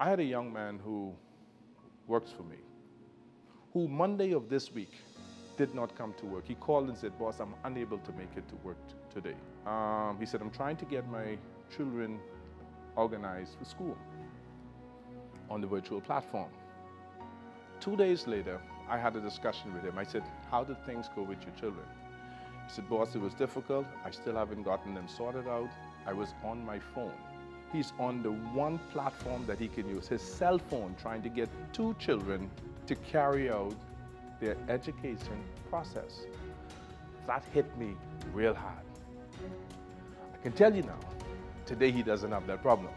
I had a young man who works for me, who Monday of this week did not come to work. He called and said, boss, I'm unable to make it to work today. Um, he said, I'm trying to get my children organized for school on the virtual platform. Two days later, I had a discussion with him. I said, how did things go with your children? He said, boss, it was difficult. I still haven't gotten them sorted out. I was on my phone. He's on the one platform that he can use, his cell phone, trying to get two children to carry out their education process. That hit me real hard. I can tell you now, today he doesn't have that problem.